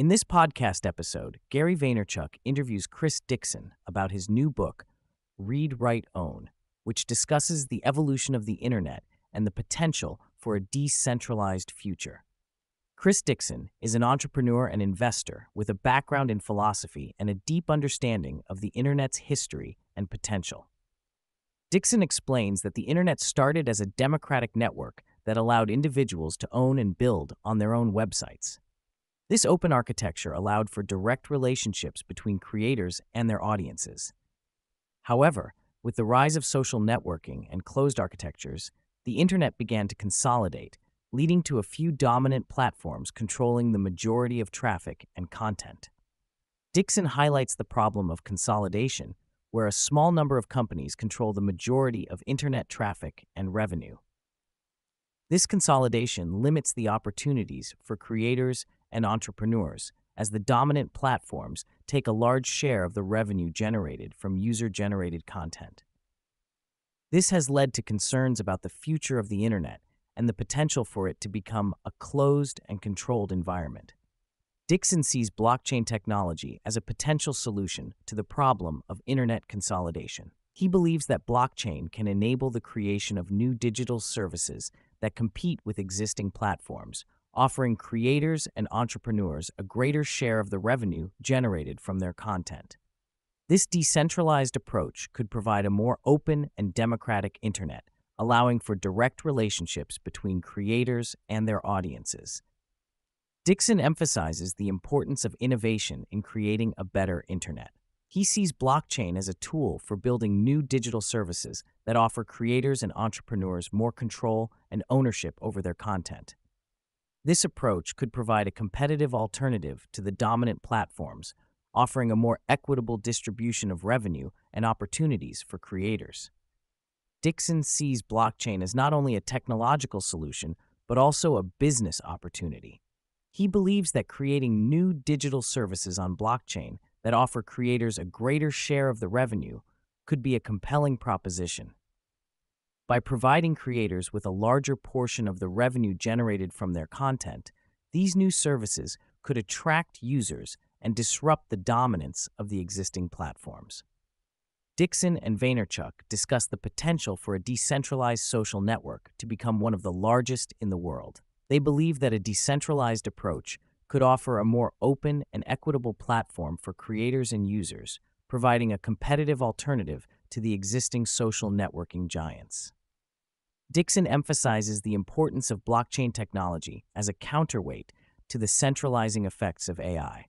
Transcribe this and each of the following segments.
In this podcast episode, Gary Vaynerchuk interviews Chris Dixon about his new book, Read, Write, Own, which discusses the evolution of the internet and the potential for a decentralized future. Chris Dixon is an entrepreneur and investor with a background in philosophy and a deep understanding of the internet's history and potential. Dixon explains that the internet started as a democratic network that allowed individuals to own and build on their own websites. This open architecture allowed for direct relationships between creators and their audiences. However, with the rise of social networking and closed architectures, the internet began to consolidate leading to a few dominant platforms controlling the majority of traffic and content. Dixon highlights the problem of consolidation, where a small number of companies control the majority of internet traffic and revenue. This consolidation limits the opportunities for creators and entrepreneurs as the dominant platforms take a large share of the revenue generated from user generated content. This has led to concerns about the future of the internet and the potential for it to become a closed and controlled environment. Dixon sees blockchain technology as a potential solution to the problem of internet consolidation. He believes that blockchain can enable the creation of new digital services that compete with existing platforms, offering creators and entrepreneurs a greater share of the revenue generated from their content. This decentralized approach could provide a more open and democratic internet allowing for direct relationships between creators and their audiences. Dixon emphasizes the importance of innovation in creating a better internet. He sees blockchain as a tool for building new digital services that offer creators and entrepreneurs more control and ownership over their content. This approach could provide a competitive alternative to the dominant platforms, offering a more equitable distribution of revenue and opportunities for creators. Dixon sees blockchain as not only a technological solution, but also a business opportunity. He believes that creating new digital services on blockchain that offer creators a greater share of the revenue could be a compelling proposition. By providing creators with a larger portion of the revenue generated from their content, these new services could attract users and disrupt the dominance of the existing platforms. Dixon and Vaynerchuk discuss the potential for a decentralized social network to become one of the largest in the world. They believe that a decentralized approach could offer a more open and equitable platform for creators and users, providing a competitive alternative to the existing social networking giants. Dixon emphasizes the importance of blockchain technology as a counterweight to the centralizing effects of AI.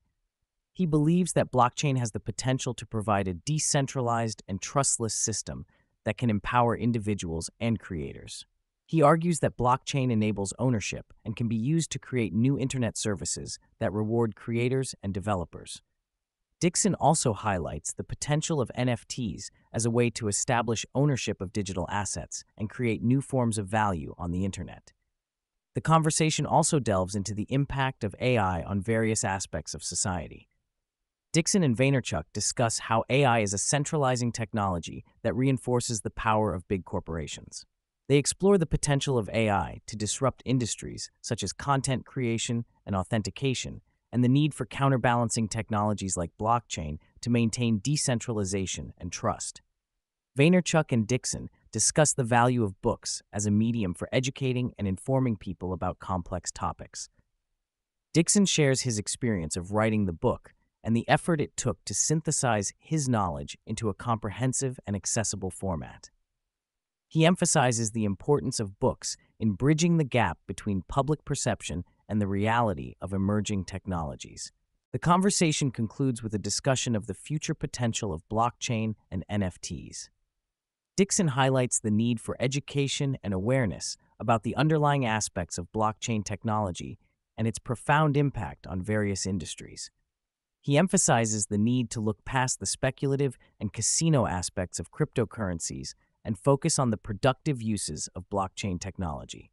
He believes that blockchain has the potential to provide a decentralized and trustless system that can empower individuals and creators. He argues that blockchain enables ownership and can be used to create new internet services that reward creators and developers. Dixon also highlights the potential of NFTs as a way to establish ownership of digital assets and create new forms of value on the internet. The conversation also delves into the impact of AI on various aspects of society. Dixon and Vaynerchuk discuss how AI is a centralizing technology that reinforces the power of big corporations. They explore the potential of AI to disrupt industries such as content creation and authentication, and the need for counterbalancing technologies like blockchain to maintain decentralization and trust. Vaynerchuk and Dixon discuss the value of books as a medium for educating and informing people about complex topics. Dixon shares his experience of writing the book and the effort it took to synthesize his knowledge into a comprehensive and accessible format. He emphasizes the importance of books in bridging the gap between public perception and the reality of emerging technologies. The conversation concludes with a discussion of the future potential of blockchain and NFTs. Dixon highlights the need for education and awareness about the underlying aspects of blockchain technology and its profound impact on various industries. He emphasizes the need to look past the speculative and casino aspects of cryptocurrencies and focus on the productive uses of blockchain technology.